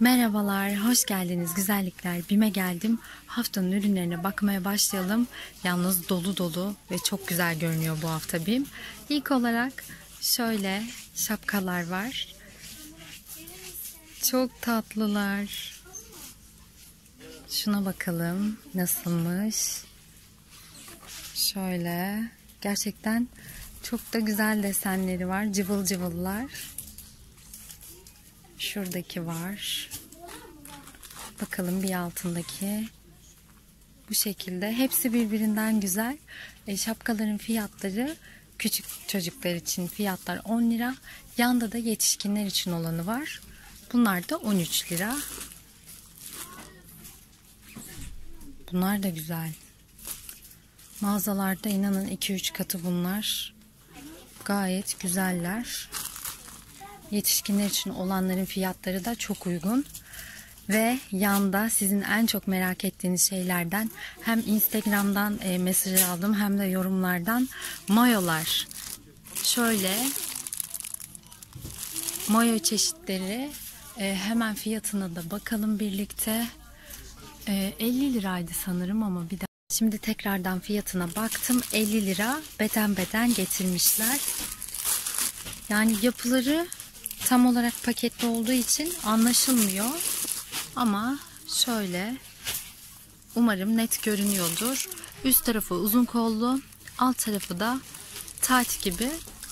Merhabalar, hoş geldiniz güzellikler. Bime geldim. Haftanın ürünlerine bakmaya başlayalım. Yalnız dolu dolu ve çok güzel görünüyor bu hafta Bim. İlk olarak şöyle şapkalar var. Çok tatlılar. Şuna bakalım nasılmış. Şöyle gerçekten çok da güzel desenleri var. Cıvıl cıvıllar. Şuradaki var. Bakalım bir altındaki. Bu şekilde. Hepsi birbirinden güzel. E, şapkaların fiyatları küçük çocuklar için fiyatlar 10 lira. Yanda da yetişkinler için olanı var. Bunlar da 13 lira. Bunlar da güzel. Mağazalarda inanın 2-3 katı bunlar. Gayet güzeller. Yetişkinler için olanların fiyatları da çok uygun. Ve yanda sizin en çok merak ettiğiniz şeylerden hem Instagram'dan e, mesaj aldım hem de yorumlardan mayolar. Şöyle mayo çeşitleri e, hemen fiyatına da bakalım birlikte. E, 50 liraydı sanırım ama bir daha. Şimdi tekrardan fiyatına baktım. 50 lira beden beden getirmişler. Yani yapıları tam olarak paketli olduğu için anlaşılmıyor. Ama şöyle umarım net görünüyordur. Üst tarafı uzun kollu, alt tarafı da tight gibi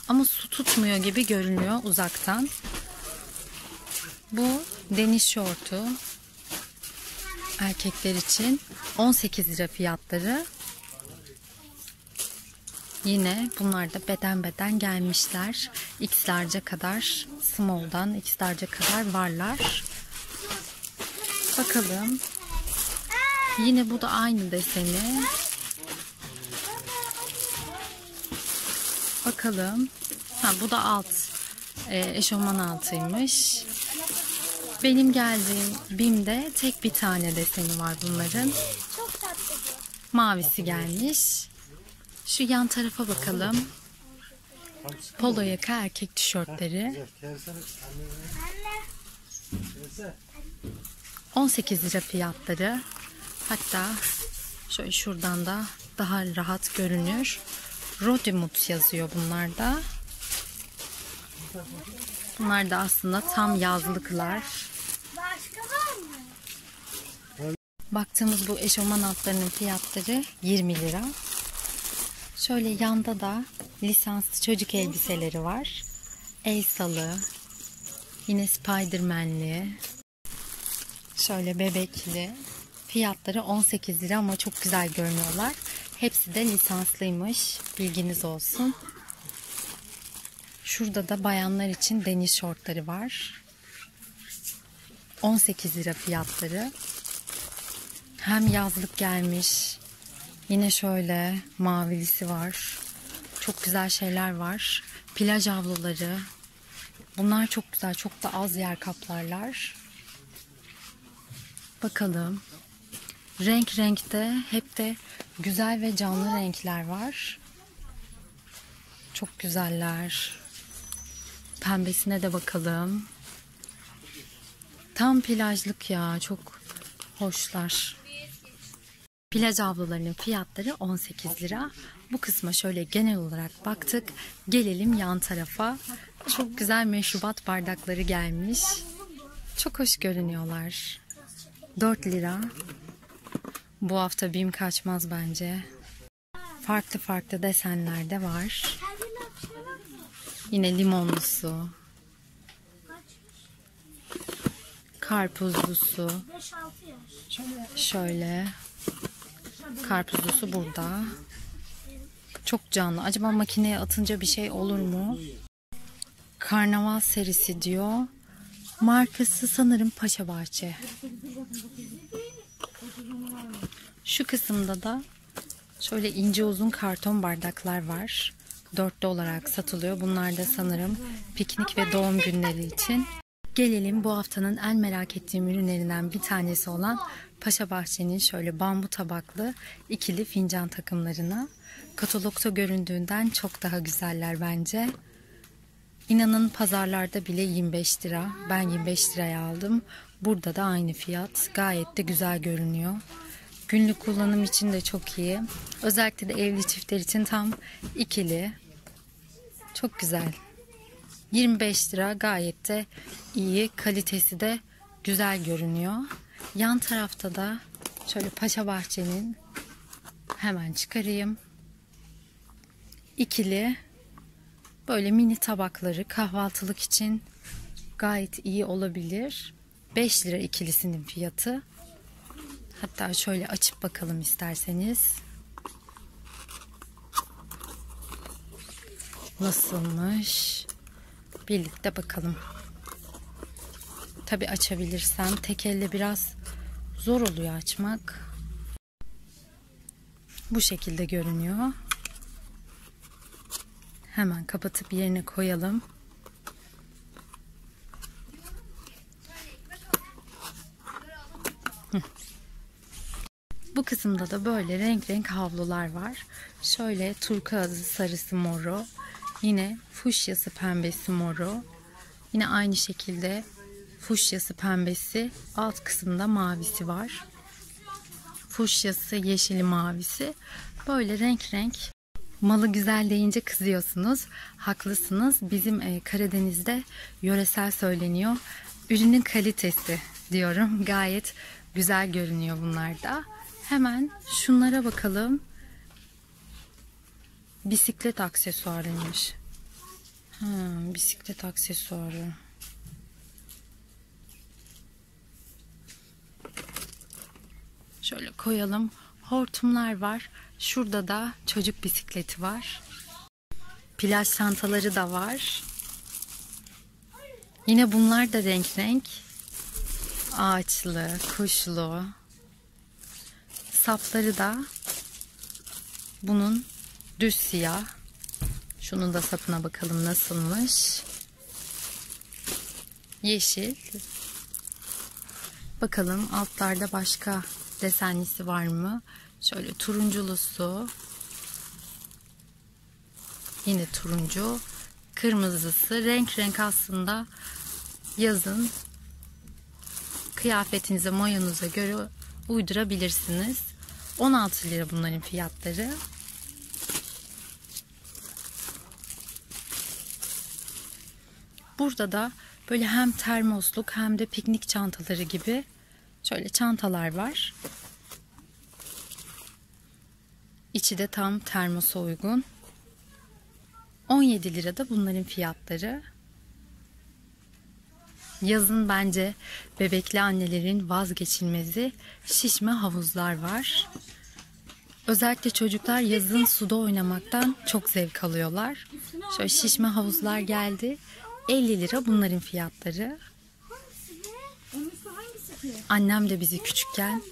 ama su tutmuyor gibi görünüyor uzaktan. Bu deniz şortu erkekler için 18 lira fiyatları. Yine bunlar da beden beden gelmişler. X'lerce kadar small'dan X'lerce kadar varlar. Bakalım. Yine bu da aynı deseni. Bakalım. Ha, bu da alt. E, eşofman altıymış. Benim geldiğim BİM'de tek bir tane deseni var bunların. Mavisi gelmiş. Şu yan tarafa bakalım. Polo yaka erkek tişörtleri. 18 lira fiyatları. Hatta şöyle şuradan da daha rahat görünür. Rodimut yazıyor bunlarda. Bunlar da aslında tam yazlıklar. Baktığımız bu eşofman altlarının fiyatları 20 lira. Şöyle yanda da lisanslı çocuk elbiseleri var. Elsa'lı, yine Spiderman'li, şöyle bebekli. Fiyatları 18 lira ama çok güzel görünüyorlar. Hepsi de lisanslıymış. Bilginiz olsun. Şurada da bayanlar için deniz şortları var. 18 lira fiyatları. Hem yazlık gelmiş. Yine şöyle mavilisi var. Çok güzel şeyler var. Plaj avluları. Bunlar çok güzel. Çok da az yer kaplarlar. Bakalım. Renk renkte hep de güzel ve canlı renkler var. Çok güzeller. Pembesine de bakalım. Tam plajlık ya. Çok hoşlar. Plaj avlularının fiyatları 18 lira. Bu kısma şöyle genel olarak baktık. Gelelim yan tarafa. Çok güzel meşrubat bardakları gelmiş. Çok hoş görünüyorlar. 4 lira. Bu hafta BİM kaçmaz bence. Farklı farklı desenler de var. Yine limonlusu. Karpuzlusu. Şöyle. Karpuzlusu burada. Çok canlı. Acaba makineye atınca bir şey olur mu? Karnaval serisi diyor. Markası sanırım Paşa Bahçe. Şu kısımda da şöyle ince uzun karton bardaklar var. Dörtlü olarak satılıyor. Bunlar da sanırım piknik ve doğum günleri için. Gelelim bu haftanın en merak ettiğim ürünlerinden bir tanesi olan Paşa Bahçe'nin şöyle bambu tabaklı ikili fincan takımlarına. Katalogda göründüğünden çok daha güzeller bence. İnanın pazarlarda bile 25 lira. Ben 25 liraya aldım. Burada da aynı fiyat. Gayet de güzel görünüyor. Günlük kullanım için de çok iyi. Özellikle de evli çiftler için tam ikili. Çok güzel. 25 lira gayet de iyi. Kalitesi de güzel görünüyor. Yan tarafta da şöyle Paşa Bahçe'nin hemen çıkarayım. İkili böyle mini tabakları kahvaltılık için gayet iyi olabilir. 5 lira ikilisinin fiyatı. Hatta şöyle açıp bakalım isterseniz. Nasılmış? Birlikte bakalım. Tabi açabilirsem tek elle biraz zor oluyor açmak. Bu şekilde görünüyor. Hemen kapatıp yerine koyalım. Bu kısımda da böyle renk renk havlular var. Şöyle turkuazı, sarısı, moru. Yine fuşyası, pembesi, moru. Yine aynı şekilde fuşyası, pembesi. Alt kısımda mavisi var. Fuşyası, yeşili, mavisi. Böyle renk renk. Malı güzel deyince kızıyorsunuz. Haklısınız. Bizim e, Karadeniz'de yöresel söyleniyor. Ürünün kalitesi diyorum. Gayet güzel görünüyor bunlar da. Hemen şunlara bakalım. Bisiklet aksesuarıymış. Ha, bisiklet aksesuarı. Şöyle koyalım. Hortumlar var. Şurada da çocuk bisikleti var. Plaj çantaları da var. Yine bunlar da renk renk. Ağaçlı, kuşlu. Sapları da bunun düz siyah. Şunun da sapına bakalım nasılmış. Yeşil. Bakalım altlarda başka desenlisi var mı? Şöyle turunculusu. Yine turuncu. Kırmızısı. Renk renk aslında yazın kıyafetinize, mayonuza göre uydurabilirsiniz. 16 lira bunların fiyatları. Burada da böyle hem termosluk hem de piknik çantaları gibi şöyle çantalar var. İçi de tam termosa uygun. 17 lira da bunların fiyatları. Yazın bence bebekli annelerin vazgeçilmezi şişme havuzlar var. Özellikle çocuklar yazın suda oynamaktan çok zevk alıyorlar. Şöyle şişme havuzlar geldi. 50 lira bunların fiyatları. Annem de bizi küçükken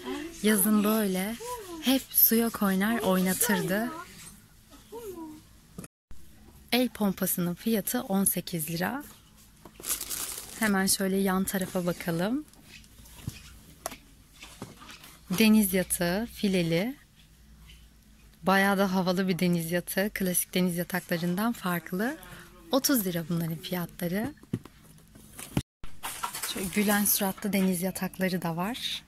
yazın böyle hep suya koynar oynatırdı. El pompasının fiyatı 18 lira. Hemen şöyle yan tarafa bakalım. Deniz yatağı fileli. Bayağı da havalı bir deniz yatağı. Klasik deniz yataklarından farklı. 30 lira bunların fiyatları. Şöyle gülen suratlı deniz yatakları da var.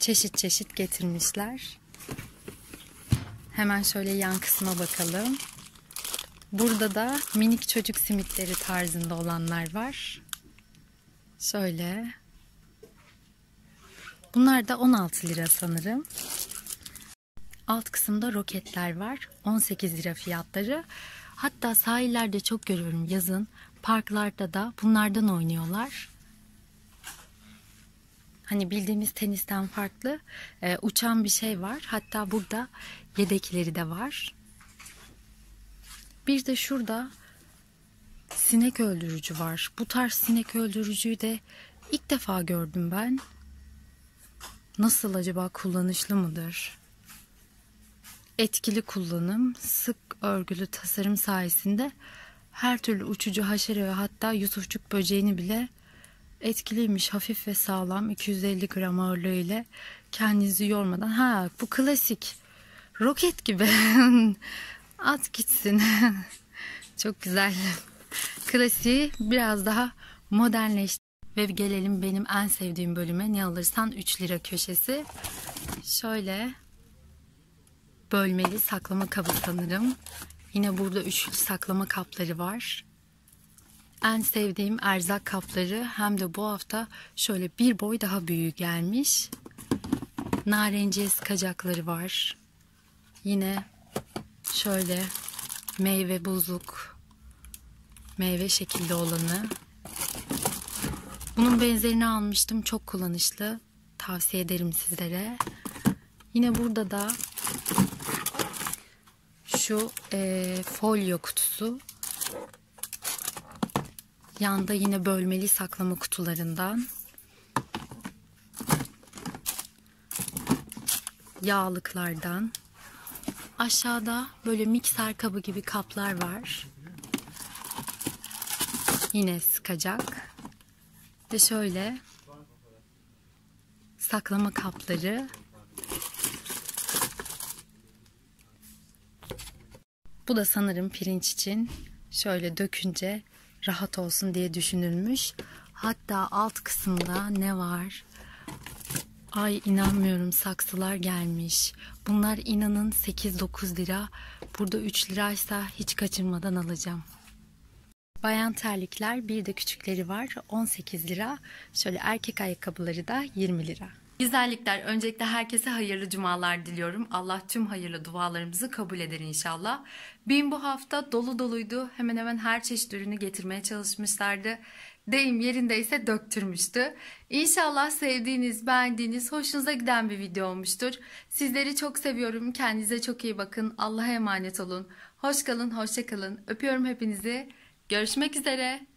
Çeşit çeşit getirmişler. Hemen şöyle yan kısma bakalım. Burada da minik çocuk simitleri tarzında olanlar var. Şöyle. Bunlar da 16 lira sanırım. Alt kısımda roketler var. 18 lira fiyatları. Hatta sahillerde çok görüyorum yazın. Parklarda da bunlardan oynuyorlar. Hani bildiğimiz tenisten farklı e, uçan bir şey var. Hatta burada yedekleri de var. Bir de şurada sinek öldürücü var. Bu tarz sinek öldürücüyü de ilk defa gördüm ben. Nasıl acaba kullanışlı mıdır? Etkili kullanım, sık örgülü tasarım sayesinde her türlü uçucu haşere ve hatta yusufçuk böceğini bile etkiliymiş. Hafif ve sağlam 250 gram ağırlığı ile kendinizi yormadan. Ha bu klasik roket gibi at gitsin. Çok güzel. Klasiği biraz daha modernleşti. Ve gelelim benim en sevdiğim bölüme. Ne alırsan 3 lira köşesi. Şöyle bölmeli saklama kabı sanırım. Yine burada üçlü saklama kapları var. En sevdiğim erzak kapları hem de bu hafta şöyle bir boy daha büyüğü gelmiş. Narenciye sıkacakları var. Yine şöyle meyve buzluk, meyve şekilde olanı. Bunun benzerini almıştım. Çok kullanışlı. Tavsiye ederim sizlere. Yine burada da şu e, folyo kutusu. Yanda yine bölmeli saklama kutularından. Yağlıklardan. Aşağıda böyle mikser kabı gibi kaplar var. Yine sıkacak. Ve şöyle saklama kapları. Bu da sanırım pirinç için şöyle dökünce rahat olsun diye düşünülmüş. Hatta alt kısımda ne var? Ay inanmıyorum saksılar gelmiş. Bunlar inanın 8-9 lira. Burada 3 liraysa hiç kaçırmadan alacağım. Bayan terlikler bir de küçükleri var 18 lira. Şöyle erkek ayakkabıları da 20 lira. Güzellikler öncelikle herkese hayırlı cumalar diliyorum. Allah tüm hayırlı dualarımızı kabul eder inşallah. Bin bu hafta dolu doluydu. Hemen hemen her çeşit ürünü getirmeye çalışmışlardı. Deyim yerindeyse döktürmüştü. İnşallah sevdiğiniz, beğendiğiniz, hoşunuza giden bir video olmuştur. Sizleri çok seviyorum. Kendinize çok iyi bakın. Allah'a emanet olun. Hoş kalın, hoşça kalın. Öpüyorum hepinizi. Görüşmek üzere.